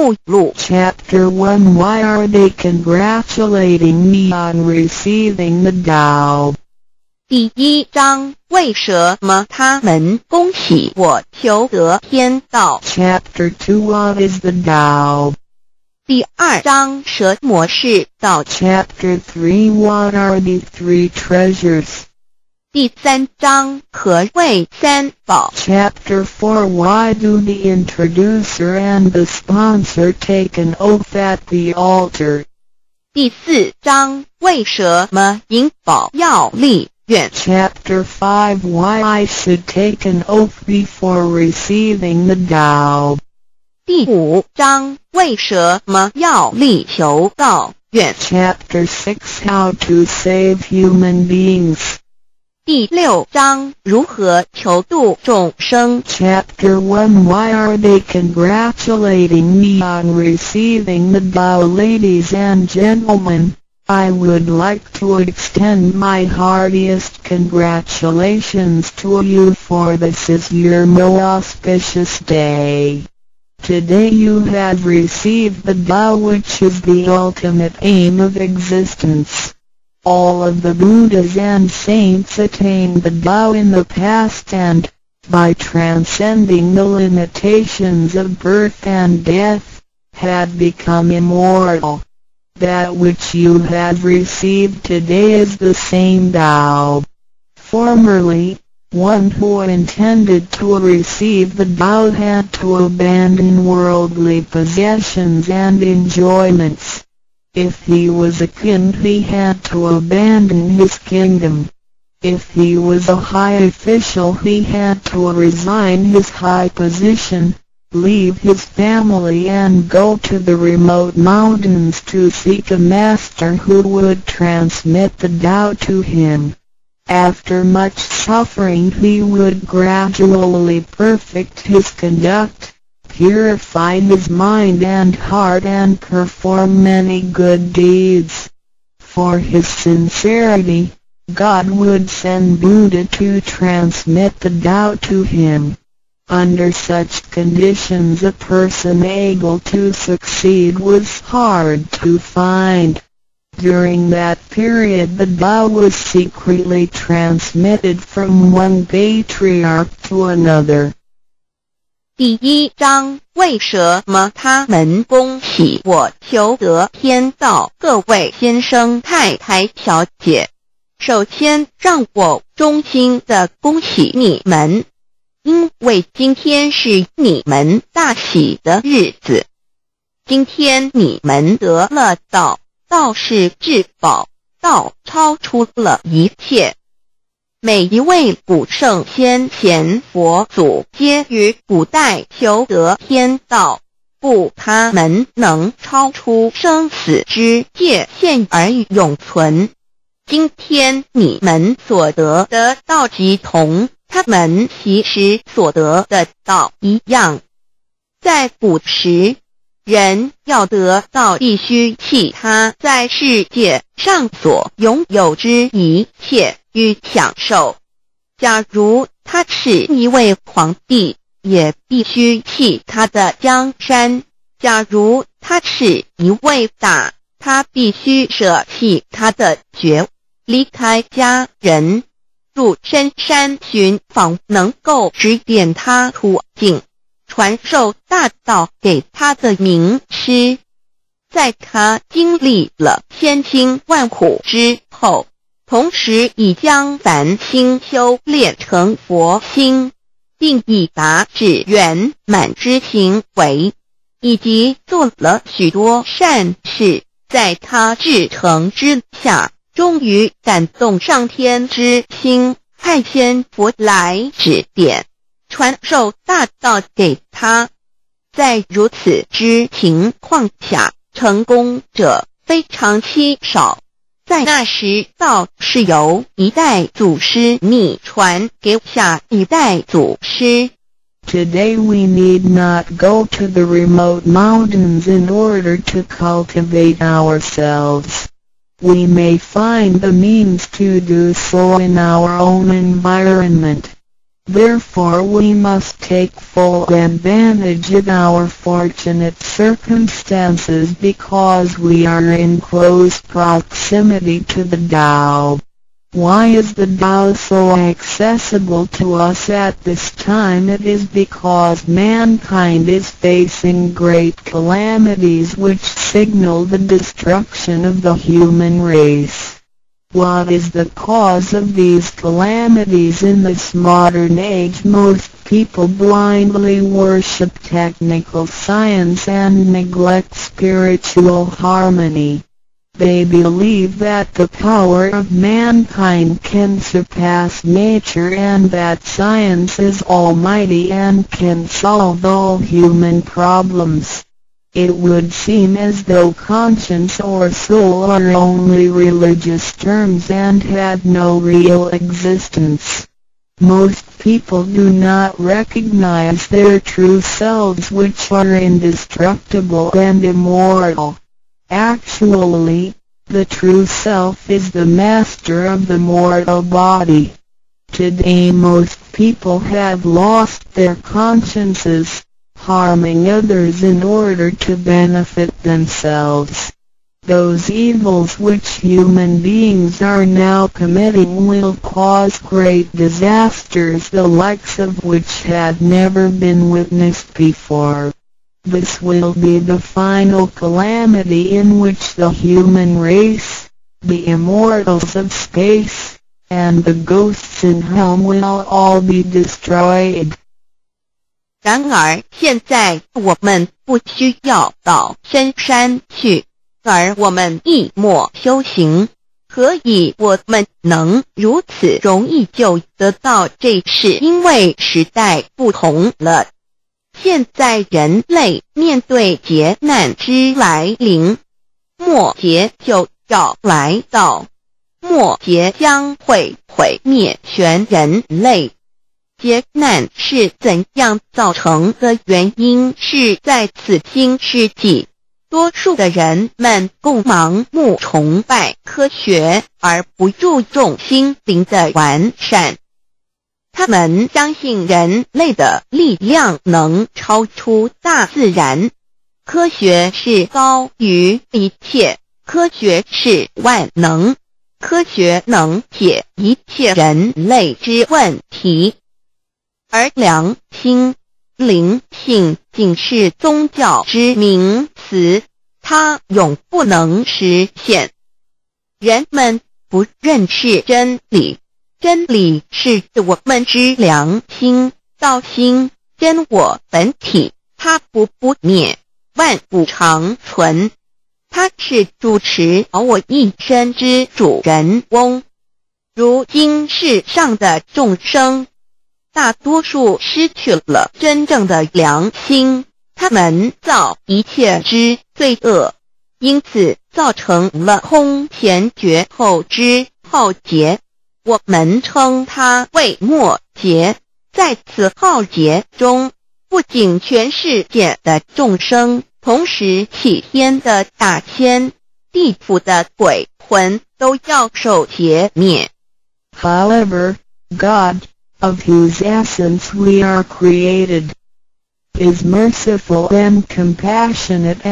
目录。 Chapter 1 Why are they congratulating me on receiving the Tao? 第一章，为什么他们恭喜我求得天道？ Chapter 2 What is the Tao? 第二章，蛇魔是道。 Chapter 3 What are the three treasures? 第三章，何谓三宝？ Chapter 4 Why do the introducer and the sponsor take an oath at the altar? 第四章，为什么银宝要立愿？ Chapter 5 Why I should take an oath before receiving the Tao? 第五章，为什么要立求道愿？ Chapter 6 How to save human beings. 第六章，如何求度众生？ Chapter 1 Why are they congratulating me on receiving the Tao ladies and gentlemen? I would like to extend my heartiest congratulations to you for this is your most auspicious day. Today you have received the Tao which is the ultimate aim of existence. All of the Buddhas and saints attained the Tao in the past and, by transcending the limitations of birth and death, had become immortal. That which you have received today is the same Tao. Formerly, one who intended to receive the Tao had to abandon worldly possessions and enjoyments. If he was a king he had to abandon his kingdom. If he was a high official he had to resign his high position, leave his family and go to the remote mountains to seek a master who would transmit the Tao to him. After much suffering he would gradually perfect his conduct, purify his mind and heart and perform many good deeds. For his sincerity, God would send Buddha to transmit the Tao to him. Under such conditions a person able to succeed was hard to find. During that period the Tao was secretly transmitted from one patriarch to another. 第一章，为什么他们恭喜我求得天道？各位先生、太太、小姐，首先让我衷心的恭喜你们，因为今天是你们大喜的日子。今天你们得了道，道是至宝，道超出了一切。每一位古圣先贤佛祖皆于古代求得天道，故他们能超出生死之界限而永存。今天你们所得的道即同他们其实所得的道一样。在古时，人要得到必须弃他在世界上所拥有之一切与享受。假如他是一位皇帝，也必须弃他的江山；假如他是一位大，他必须舍弃他的爵，离开家人，入深山寻访能够指点他途径。传授大道给他的名师，在他经历了千辛万苦之后，同时已将凡心修炼成佛心，并以达至圆满之行为，以及做了许多善事，在他至诚之下，终于感动上天之心，派仙佛来指点。传授大道给他，在如此之情况下，成功者非常稀少。在那时，道是由一代祖师秘传给下一代祖师。 Today we need not go to the remote mountains in order to cultivate ourselves. We may find the means to do so in our own environment. Therefore we must take full advantage of our fortunate circumstances because we are in close proximity to the Tao. Why is the Tao so accessible to us at this time? It is because mankind is facing great calamities which signal the destruction of the human race. What is the cause of these calamities in this modern age? Most people blindly worship technical science and neglect spiritual harmony. They believe that the power of mankind can surpass nature and that science is almighty and can solve all human problems. It would seem as though conscience or soul are only religious terms and had no real existence. Most people do not recognize their true selves which are indestructible and immortal. Actually, the true self is the master of the mortal body. Today most people have lost their consciences harming others in order to benefit themselves. Those evils which human beings are now committing will cause great disasters the likes of which had never been witnessed before. This will be the final calamity in which the human race, the immortals of space, and the ghosts in hell will all be destroyed. 然而，现在我们不需要到深山去，而我们一默修行。何以我们能如此容易就得到这？是因为时代不同了。现在人类面对劫难之来临，末劫就要来到，末劫将会毁灭全人类。劫难是怎样造成的？原因是在此新世纪，多数的人们共盲目崇拜科学，而不注重心灵的完善。他们相信人类的力量能超出大自然，科学是高于一切，科学是万能，科学能解一切人类之问题。而良心、灵性仅是宗教之名词，它永不能实现。人们不认识真理，真理是我们之良心、道心、真我本体，它不不灭，万古长存，它是主持我一生之主人翁。如今世上的众生。大多数失去了真正的良心，他们造一切之罪恶，因此造成了空前绝后之浩劫。我们称它为末劫。在此浩劫中，不仅全世界的众生，同时起天的大千、地府的鬼魂都要受劫灭。However, God. Of whose essence we are created, is merciful and compassionate and